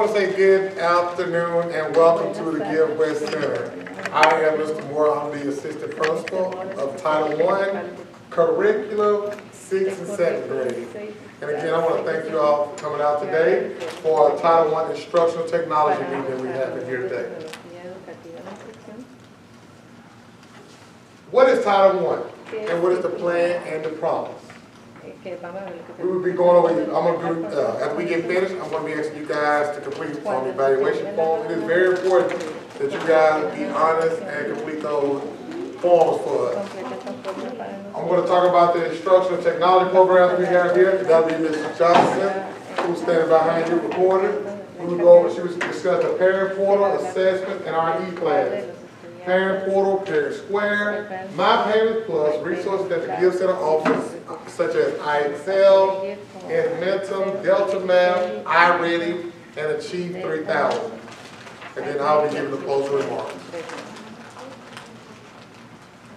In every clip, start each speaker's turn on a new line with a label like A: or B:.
A: want to say good afternoon and welcome to the Give West Center. I am Mr. Moore, I'm the assistant principal of Title I, curriculum, sixth and seventh grade. And again, I want to thank you all for coming out today for our Title I instructional technology meeting that we have here today. What is Title I and what is the plan and the promise? We will be going over, I'm gonna do, uh, after we get finished, I'm gonna be asking you guys to complete some evaluation form. It is very important that you guys be honest and complete those forms for us. I'm gonna talk about the instructional technology programs we have here. That'll be Mrs. Johnson, who's standing behind you recording. We will go over, she was discuss the parent portal, assessment, and our E-class. Parent portal, Parent Square, My Payment Plus, resources that the Give Center offers, such as IXL, Edmentum, Delta Math, iReady, and Achieve 3000. And then I'll be giving the closing remarks.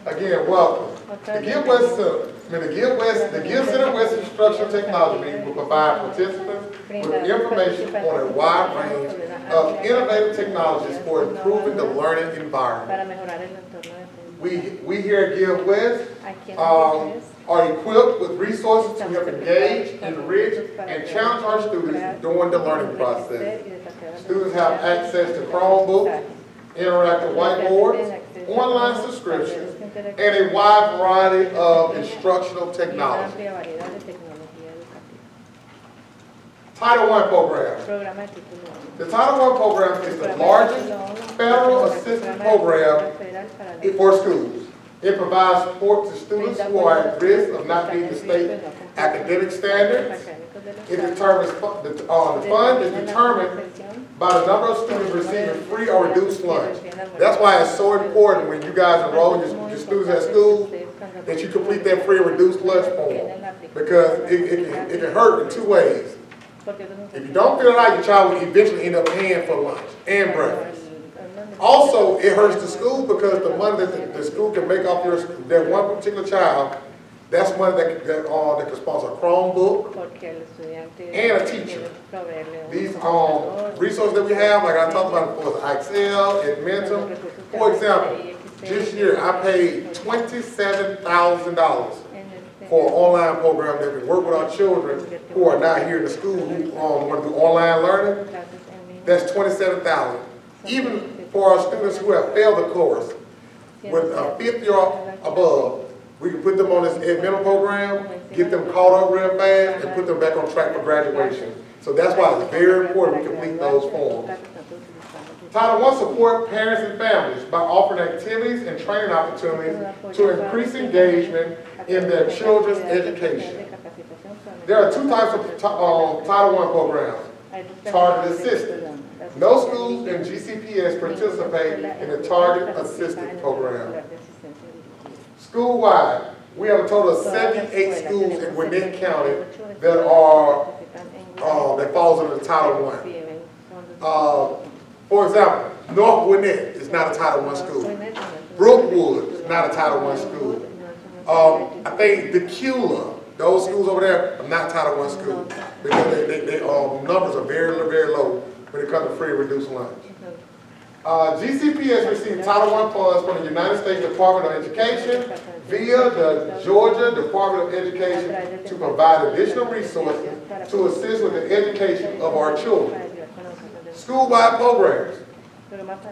A: Again, welcome. The Give West I mean, the Give West, the Give Center West Instructional Technology Meeting will provide participants with information on a wide range of innovative technologies for improving the learning environment.
B: para mejorar el entorno de aprendizaje.
A: We, we here at Give West um, are equipped with resources to help engage, enrich, and challenge our students during the learning process. Students have access to Chromebooks, interactive whiteboards, online subscriptions, and a wide variety of instructional technology. Title I program. The Title I program is the largest federal assistance program for schools. It provides support to students who are at risk of not meeting the state academic standards. It determines, the, uh, the fund is determined by the number of students receiving free or reduced lunch. That's why it's so important when you guys enroll your, your students at school, that you complete that free or reduced lunch form. Because it, it, can- it can hurt in two ways. If you don't fill it out, your child will eventually end up paying for lunch and breakfast. Also, it hurts the school because the money that the, the school can make off your, that one particular child, that's money that, that, uh, that can sponsor a Chromebook. And a teacher. These, um, resources that we have, like I talked about before, Excel, Edmentum. For example, this year I paid twenty-seven thousand dollars for an online program that we work with our children who are not here in the school, who, um, want to do online learning. That's twenty-seven thousand. Even for our students who have failed the course, with a fifth year above, we can put them on this Edmentum program, get them caught up real fast, and put them back on track for graduation. So that's why it's very important we complete those forms. Title I support parents and families by offering activities and training opportunities to increase engagement in their children's education. There are two types of um, Title I programs. Targeted assistance. No schools in GCPS participate in the Target Assistance Program. School-wide, we have a total of seventy-eight schools in Gwinnett County that are, uh, that falls under Title I. Uh, for example, North Gwinnett is not a Title I school. Brookwood is not a Title I school. Um, I think Dacula, those schools over there are not Title I schools because they, they, they, um, numbers are very, very low when it comes to free and reduced lunch. Uh, GCPS received Title I funds from the United States Department of Education via the Georgia Department of Education to provide additional resources to assist with the education of our children. School-wide programs.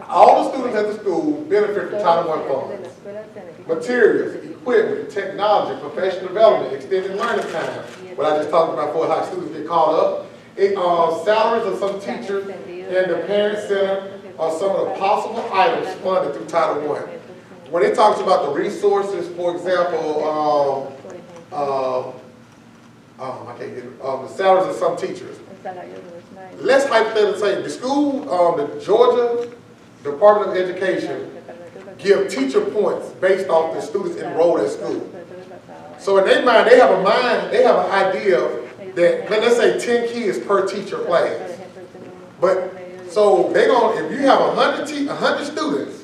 A: All the students at the school benefit from Title I funds. Materials, equipment, technology, professional development, extended learning time. What I just talked about for how students get caught up. It, uh, salaries of some teachers and the parent center are some of the possible items funded through Title I. When it talks about the resources, for example, um, uh, um, I can't get, it, um, the salaries of some teachers. Let's hypothetically say the school, um, the Georgia Department of Education give teacher points based off the students enrolled at school. So in their mind, they have a mind, they have an idea that, let- let's say ten kids per teacher class. But, so they gonna, if you have a hundred te, hundred students,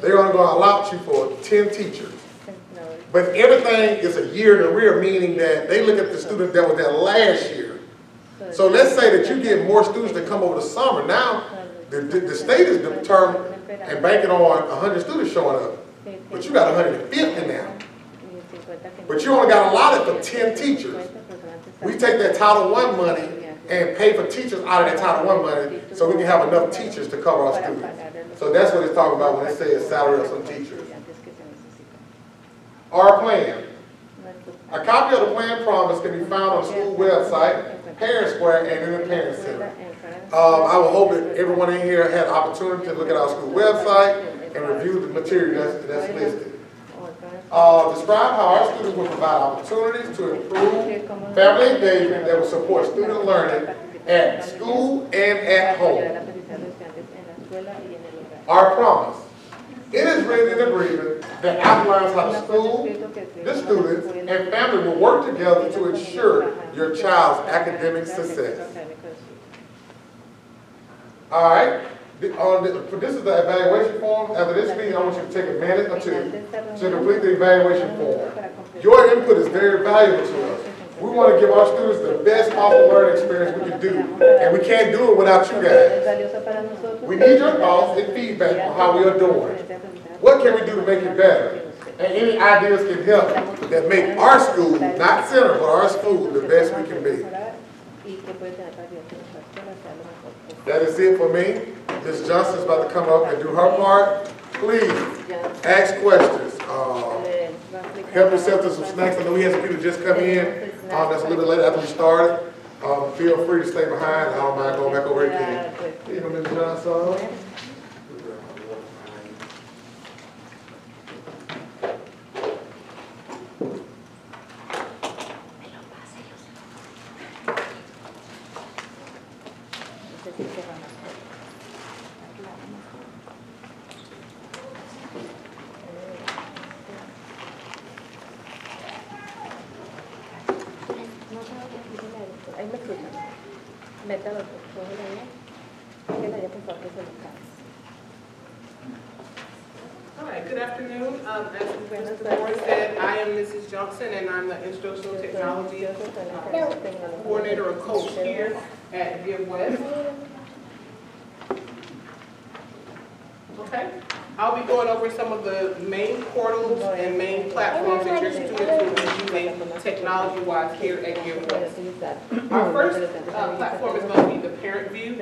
A: they're only gonna go allot you for ten teachers. But everything is a year in arrear, meaning that they look at the student that was there last year. So let's say that you get more students that come over the summer. Now, the, the, the state is determined and banking on hundred students showing up. But you got hundred and fifty now. But you only got allotted for ten teachers. We take that Title I money and pay for teachers out of that Title I money so we can have enough teachers to cover our students. So that's what it's talking about when they say it's salary of some teachers. Our plan. A copy of the plan promise can be found on the school website, Parent Square, and in the Parent Center. Um, I will hope that everyone in here had opportunity to look at our school website and review the material that's, that's listed. Uh, describe how our students will provide opportunities to improve family engagement that will support student learning at school and at home. Our promise. It is written in agreement that outlines how the school, the students, and family will work together to ensure your child's academic success. All right, the- on the, this is the evaluation form. After this meeting, I want you to take a minute or two to complete the evaluation form. Your input is very valuable to us. We want to give our students the best possible learning experience we can do, and we can't do it without you guys. We need your thoughts and feedback on how we are doing. What can we do to make it better? And any ideas can help that make our school, not center, but our school, the best we can be. That is it for me. Ms. Johnson's about to come up and do her part. Please, ask questions. Uh, Help yourself to some snacks. I know we had some people just come in, um, that's a little bit later after we started. Um, feel free to stay behind. I don't mind going back over again. You know, Ms. Johnson.
C: Right, good afternoon. Um, As Mr. Moore said, I am Mrs. Johnson, and I'm the instructional technology coordinator or coach here at Give West. Okay, I'll be going over some of the main portals and main platforms that your students will be using technology-wise here at West. Our first uh, platform is going to be the Parent View.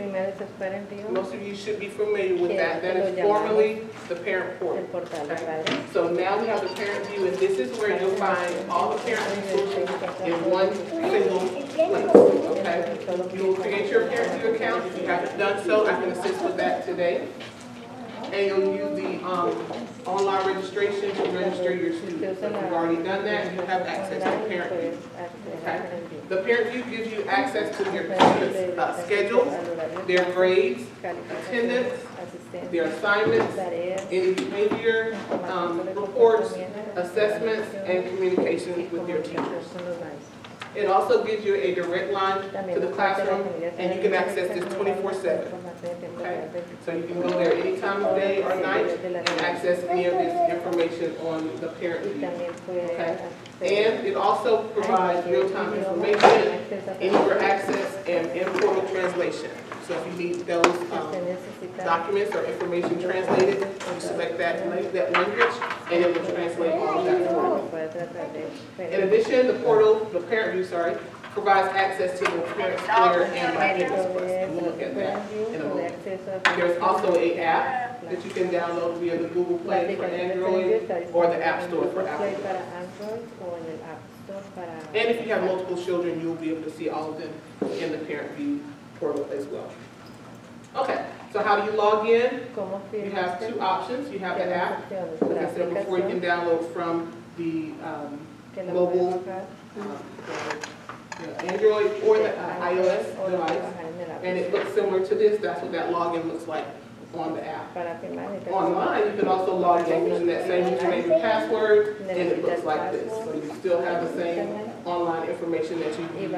C: Most of you should be familiar with that. That is formerly the Parent Portal. Okay. So now we have the parent view, and this is where you'll find all the parent resources in one single place, okay? You will create your parent view account, if you haven't done so, I can assist with that today. And the, um, online registration to register your students. If you've already done that, you have access to parent view. Okay. The parent view gives you access to your students' uh, schedules, their grades, attendance, their assignments, any behavior, um, reports, assessments, and communication with your teachers. It also gives you a direct line to the classroom, and you can access this twenty-four seven. Okay. So you can go there any time of day or night and access any of this information on the parent view. Okay. And it also provides real-time information, anywhere access, and in-portal translation. So if you need those, um, documents or information translated, you select that, that language, and it will translate all of that for you. In addition, the portal, the parent view, sorry, provides access to the parent square and my Payments Plus. And we'll look at that in a moment. There's also a app that you can download via the Google Play for Android or the App Store for Apple.
B: para Android o en el App
C: And if you have multiple children, you'll be able to see all of them in the parent view portal as well. Okay, so how do you log in? You have two options. You have the app, like I said before, you can download from the um, mobile, uh, the Android or the uh, iOS
B: o la puedes
C: device.
B: bajar en el App
C: And it looks similar to this, that's what that login looks like on the app.
B: Para firmar necesitas-
C: Online, you can also log in using that same username and password, and it looks like this. So you still have the same online information that you use.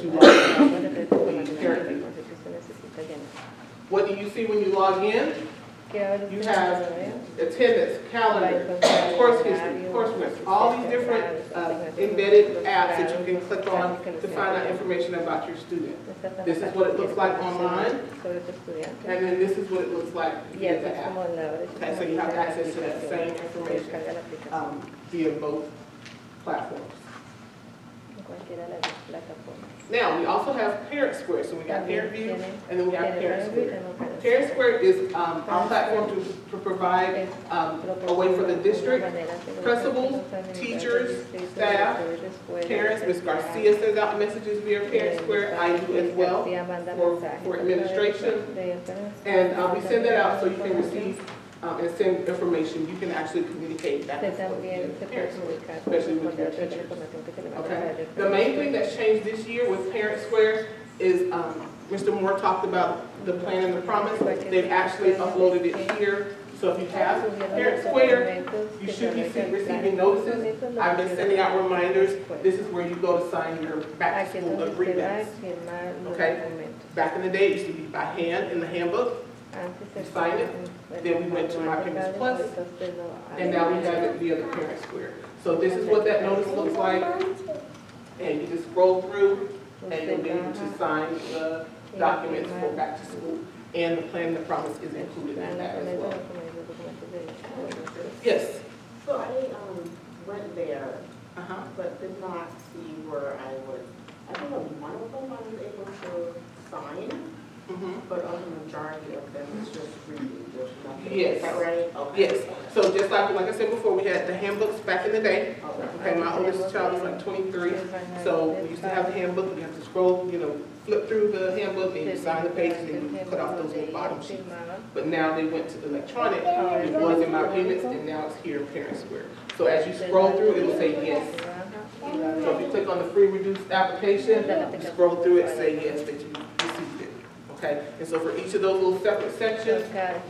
C: to log in
B: todo lo
C: the
B: que
C: parent view.
B: se necesita llenar.
C: What do you see when you log in? You have attendance, calendar, course history, course records, all these different uh, embedded apps that you can click on to find out information about your student. This is what it looks like online,
B: Sobre tu estudiante.
C: and then this is what it looks like via the app. Okay, so you have access to that same information.
B: Descarga la aplicación
C: um, via both platforms. Now, we also have Parent Square, so we got Parent View, and then we have Parent Square.
B: Parent Square.
C: Square is um, our platform to, to provide um, a way for the district, principals, teachers, staff, parents, Ms. Garcia sends out messages via Parent Square, I do as well, for, for administration. And uh, we send that out so you can receive um, and send information, you can actually communicate back and forth
B: También
C: with
B: se puede
C: parents,
B: comunicar
C: especially with your
B: con la
C: teachers.
B: información que se le va a
C: Okay. The main thing that's changed this year with Parent Square is, um, Mr. Moore talked about the plan and the promise. They've actually uploaded it here. So if you have Parent Square, you should be receiving notices. I've been sending out reminders. This is where you go to sign your back to school
B: donde usted va a
C: agreements. Okay. Back in the day, it used to be by hand in the handbook,
B: se
C: Sign it, then we went to My
B: manual,
C: Parents Plus,
B: ahorita usted lo
C: and now we have it via the Parent Square. So this is what that notice looks like, and you just scroll through, and you'll be able to sign the documents for back to school. And the plan, and the promise is included in that as well. Yes.
D: So I, um, went there,
C: Uh-huh.
D: but did not see where I was, I think on one of them I was able to sign,
C: Mhm.
D: but on the majority of them, it's just reading, there's nothing.
C: Yes.
D: Is that right? Okay.
C: Yes, so just like, like I said before, we had the handbooks back in the day.
D: Okay.
C: Okay, my oldest child is like twenty-three, so we used to have the handbook, you have to scroll, you know, flip through the handbook and you sign the pages and you put out those little bottom sheets. But now they went to electronic, it was in my payments, and now it's here in Parent Square. So as you scroll through, it'll say yes. So if you click on the free reduced application, you scroll through it, say yes, that you it, okay? And so for each of those little separate sections,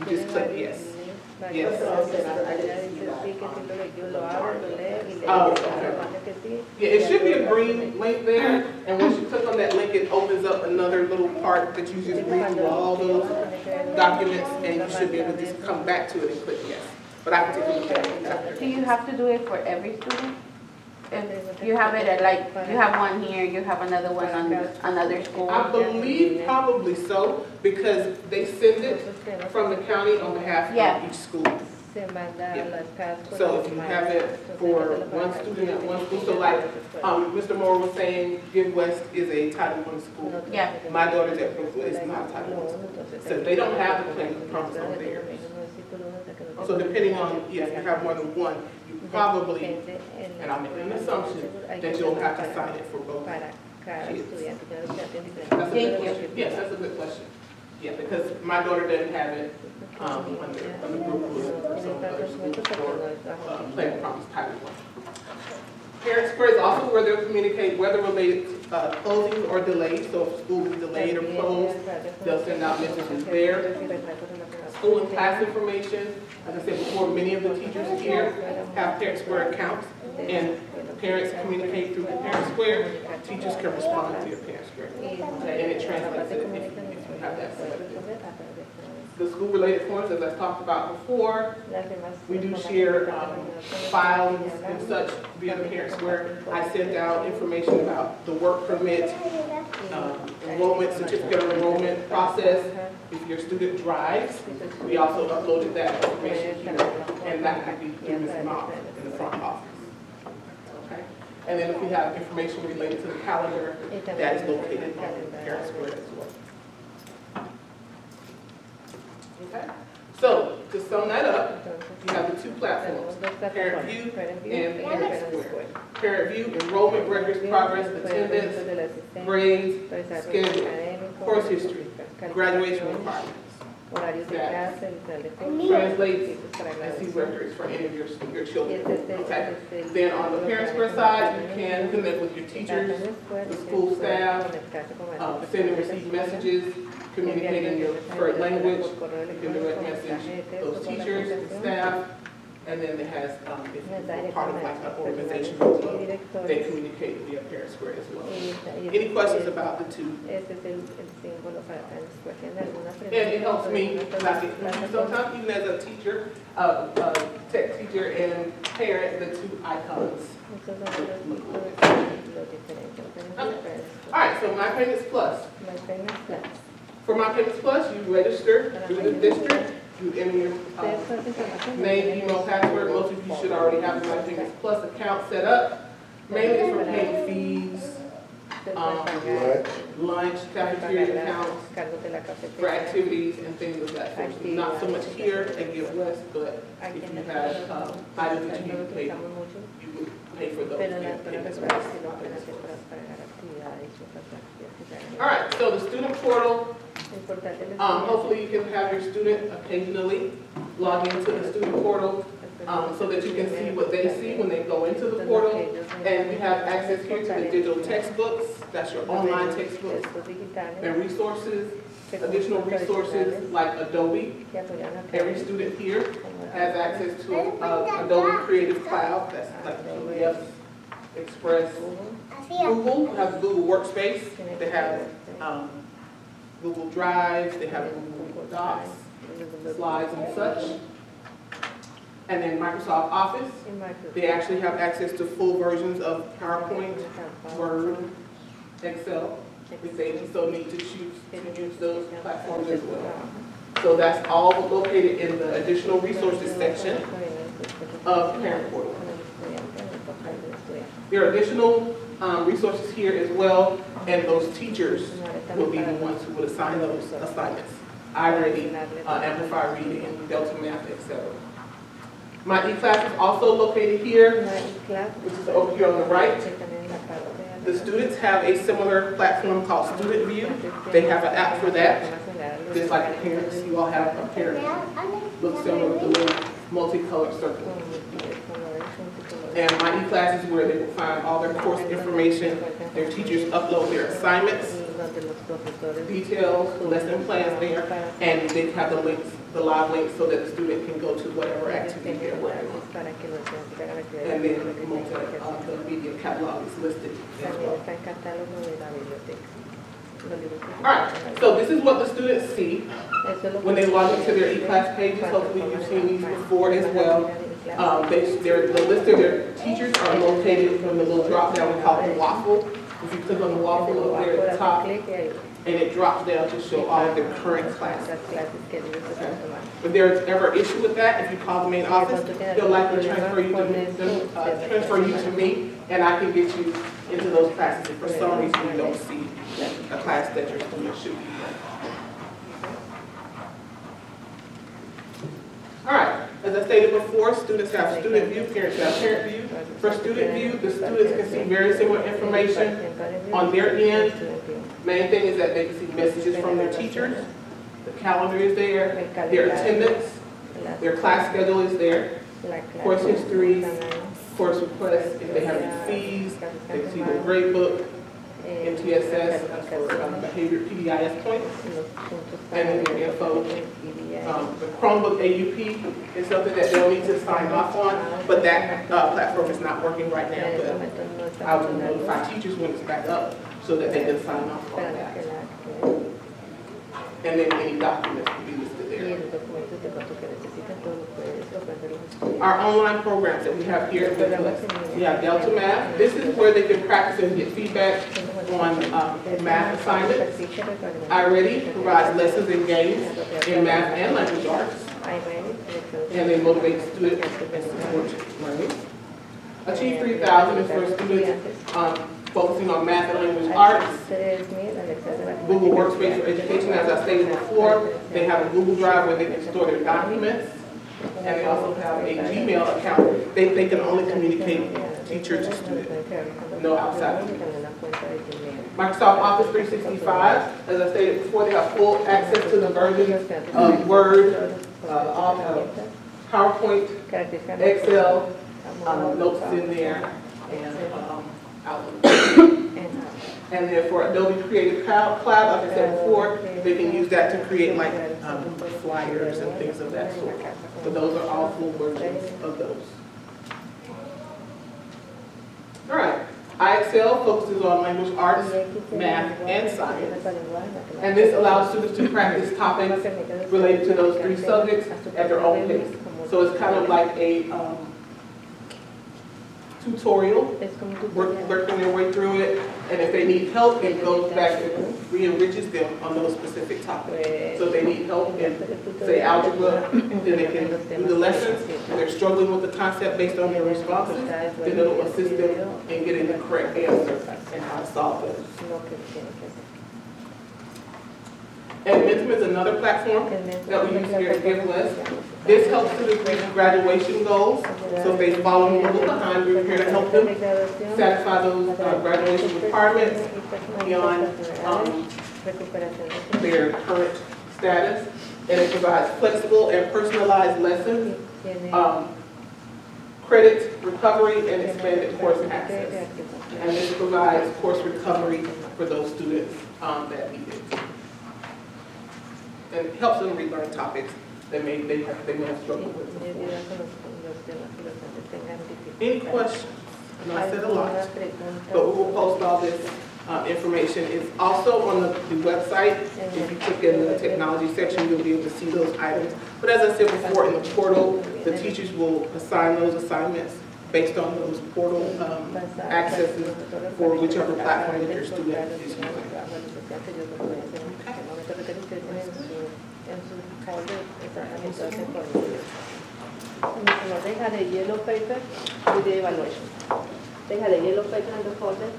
C: you just click yes. Yes.
D: That's what I said, I- I didn't see that.
C: Oh, Yeah, it should be a green link there, and once you click on that link, it opens up another little part that you just read through all those documents, and you should be able to just come back to it and click yes. But I can take a look at it
E: Do you have to do it for every student? If you have it at like, you have one here, you have another one on another school?
C: I believe probably so, because they send it from the county on behalf
E: Yeah.
C: of each school.
B: Se manda a.
C: So if you have it for one student at one school, so like, um, Mr. Moore was saying, Give West is a Title I school.
E: Yeah.
C: My daughter's at Brookwood, it's not a Title I school. So they don't have the plan of promise on theirs. So depending on, yeah, if you have more than one, you probably, and I'm making an assumption, that you'll have to sign it for both. Kids.
B: estudiante, cada estudiante es
C: That's a good
E: Thank you.
C: question. Yes, that's a good question. Yeah, because my daughter doesn't have it, um, under, under Brookwood, so other schools for, uh, of Promise Title I. Parent Square is also where they'll communicate weather-related, uh, or delays, so if school is delayed or closed, they'll send out messages there. School and class information, as I said before, many of the teachers here have Parent Square accounts, and parents communicate through the Parent Square, teachers can respond via Parent Square. And it translates if you have that. The school-related forms, as I've talked about before, we do share um, filings and such via the parents Square. I send out information about the work permit, um, enrollment, certificate of enrollment process. If your student drives, we also uploaded that information here, and that could be through Ms. Mott in the front office. Okay? And then if we have information related to the calendar, that is located on Parent Square as well. Okay? So, to sum that up, you have the two platforms, Parent View and Parent Square. Parent View, enrollment records, progress, attendance, grades, schedule, course history, graduation requirements.
B: Horarios de
C: That
B: clase, literal de curso,
C: Translates and see records for any of your, your children.
B: este es el-
C: Okay?
B: este es el-
C: Then on the Parent Square side, you can connect with your teachers, the school staff, uh, send and receive messages, communicate in your preferred language. You can direct message those teachers and staff. And then it has, um, if part of like an organizational club, they communicate via Parent Square as well. Any questions about the two?
B: Este es el, el símbolo para cada escuela. ¿Tienen alguna pregunta?
C: And it helps me, because I get confused sometimes, even as a teacher, uh, uh, tech teacher and parent, the two icons.
B: Estos son los, los diferentes. Los diferentes.
C: All right, so My Payments Plus.
B: My Payments Plus.
C: For My Payments Plus, you register through the district, you enter your, uh,
B: Ustedes toda esa información.
C: name, email, password, most of you should already have a My Payments Plus account set up. Mainly it's for paying fees, um,
B: pueden
C: lunch, cafeteria accounts,
B: cargos de la
C: for activities and things of that sort. Not so much here at Give West, but if you
B: la
C: had,
B: escuela
C: um, items that you
B: lo
C: would pay, you would pay for those.
B: pero en la
C: in
B: escuela
C: payments
B: regular
C: plus.
B: sí lo pueden hacer para pagar actividades y otras actividades que se hagan.
C: All right, so the student portal,
B: Lo importante es
C: um, hopefully you can have your student occasionally log into the student portal, um, so that you can see what they see when they go into the portal. And we have access here to the digital textbooks, that's your online textbooks and resources, additional resources like Adobe. Every student here has access to uh, Adobe Creative Cloud, that's like PDF, Express,
B: Google,
C: have Google Workspace, they have um, Google Drive, they have Google Docs, slides and such. And then Microsoft Office, they actually have access to full versions of PowerPoint, Word, Excel, if they so need to choose to use those platforms as well. So that's all located in the additional resources section of Parent Portal. There are additional um, resources here as well, and those teachers will be the ones who will assign those assignments. I iReady, uh, Amplify Reading, Delta Math, et cetera. My e-class is also located here, which is over here on the right. The students have a similar platform called Student View. They have an app for that, just like the parents, you all have a parent, look similar with the little multicolored circle. And my e-class is where they will find all their course information, their teachers upload their assignments, details, lesson plans there, and they have the links, the live links, so that the student can go to whatever activity working on. And then multi, uh, the media catalog is listed as well. All right, so this is what the students see when they log into their e-class pages. Hopefully you've seen these before as well. Um, they, they're, the list of their teachers are located from the little drop down, we call the waffle. If you click on the waffle up there at the top, and it drops down to show all of their current classes. If there's ever issue with that, if you call the main office, they'll likely transfer you to, uh, transfer you to me, and I can get you into those classes if for some reason you don't see a class that your student should be in. All right, as I stated before, students have student view, parents have parent view. For student view, the students can see very similar information on their end. Main thing is that they can see messages from their teachers, the calendar is there, their attendance, their class schedule is there, course histories, course requests, if they have any fees, they can see the grade book, MTSS, that's for um, behavior PBIS points, and then info. Um, The Chromebook AUP is something that they'll need to sign off on, but that uh, platform is not working right now, but I will notify teachers when it's back up so that they can sign off on that. And then any documents be listed there. Our online programs that we have here, have Delta Math. This is where they can practice and get feedback on um, math assignments. iReady provides lessons and games in math and language arts, and they motivate students and support learning. Achieve 3000 is for students um, focusing on math and language arts. Google Workspace for Education, as I stated before, they have a Google Drive where they can store their documents. And they also have a Gmail account. They, they can only communicate teacher to student, no outside. Microsoft Office 365, as I stated before, they have full access to the versions of Word, uh, uh, PowerPoint, Excel, um, notes in there, and um, Outlook. And then for Adobe Creative Cloud, like I said before, they can use that to create like um, flyers and things of that sort. So those are all full versions of those. All right, IXL focuses on language arts, math, and science. And this allows students to practice topics related to those three subjects at their own pace. So it's kind of like a um, tutorial,
B: Es como tu
C: work, working their way through it, and if they need help, it goes back and re-enriches them on those specific topics. So if they need help in, say, algebra, then they can do the lessons. If they're struggling with the concept based on their responses, then it'll assist them in getting the correct answer and how to solve it.
B: Lo que tiene que hacer.
C: And Mentum is another platform that we use here at Give West. This helps students reach graduation goals, so if they fall a little behind, we're here to help them satisfy those uh, graduation requirements beyond um, their current status. And it provides flexible and personalized lessons, um, credit recovery, and expanded course access. And this provides course recovery for those students um, that need it. And helps them relearn topics that may, they have, they may have struggled with before. Any questions? I I said a lot, but we will post all this uh, information. It's also on the the website. If you click in the technology section, you'll be able to see those items. But as I said before, in the portal, the teachers will assign those assignments based on those portal um, accesses for whichever platform that your student is using.
B: Deja the yellow paper with the evaluation. Deja the yellow paper in the folder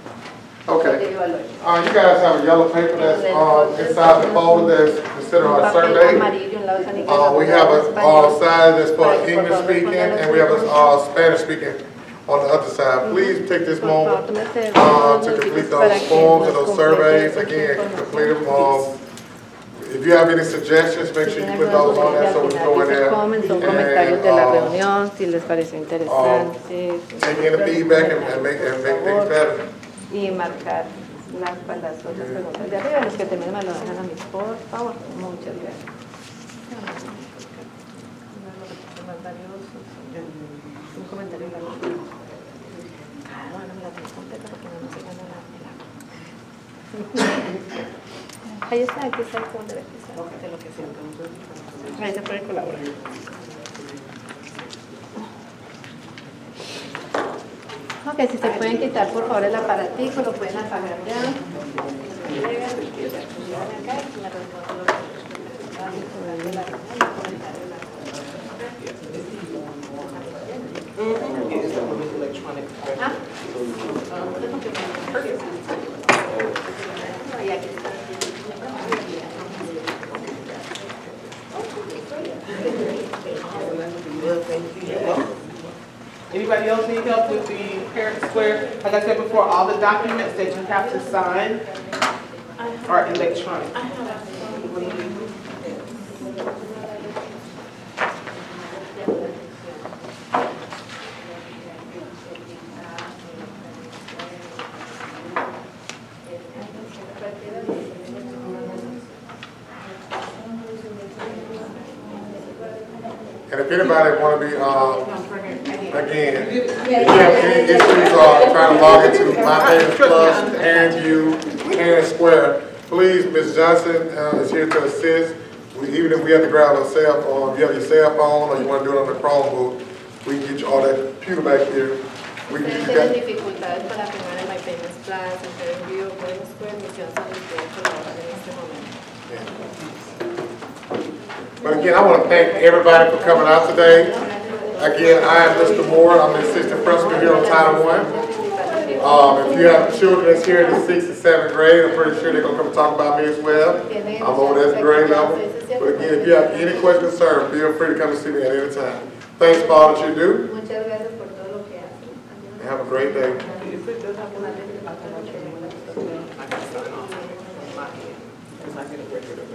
A: Okay. Uh, you guys have a yellow paper that's, um, inside the folder that's considered our survey.
B: amarillo en la hoja negra
A: Uh, we have a, uh, side that's for English speaking, and we have a, uh, Spanish speaking on the other side. Please take this moment, uh, to complete those forms and those surveys. Again, complete them, um, if you have any suggestions, make sure you put those on there so we in there.
B: dice comments, son comentarios de la
A: uh,
B: reunión, si les pareció interesante.
A: Take in the feedback and, and make, and make things better.
B: Y marcar las, para las otras preguntas de arriba, los que terminen me lo dejan a mí, por favor. Muchas gracias. Un comentario largo. Ahí está, aquí está el folder, aquí está. De lo que sea. Ahí se puede colaborar. Ok, si se pueden quitar por favor el aparatico, lo pueden apagar ya.
C: Yes, that one is electronic. Anybody else need help with the parent square? Like I said before, all the documents that you have to sign are electronic.
A: And if anybody wanna be, uh, again, if you have any issues, uh, trying to log into My Parents Plus, Parent View, Square, please, Ms. Johnson, uh, is here to assist. We, even if we have to grab a cell, phone, if you have your cell phone, or you wanna do it on the Chromebook, we can get you all that computer back here. We can
B: Ustedes
A: get you
B: tienen
A: that. But again, I want to thank everybody for coming out today. Again, I am Mr. Moore, I'm the assistant principal here on Title One. Um, if you have children that's here in the sixth and seventh grade, I'm pretty sure they're gonna come talk about me as well. I'm over there at grade level. But again, if you have any questions, sir, feel free to come and see me at any time. Thanks for all that you do, and have a great day.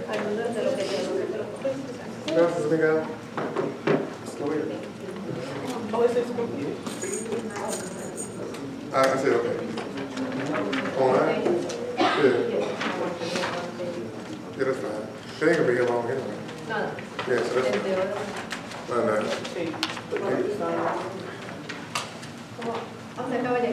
C: I
A: Gracias, ahead.
C: Oh, it says.
A: I, said, okay. Online? Yeah. Yeah, that's fine. It ain't gonna be here long anyway.
B: No, no.
A: Yeah, so that's,
B: El de oro.
A: no, no.
C: Okay, but you sign.
B: ¿Cómo? ¿Dónde acaba de?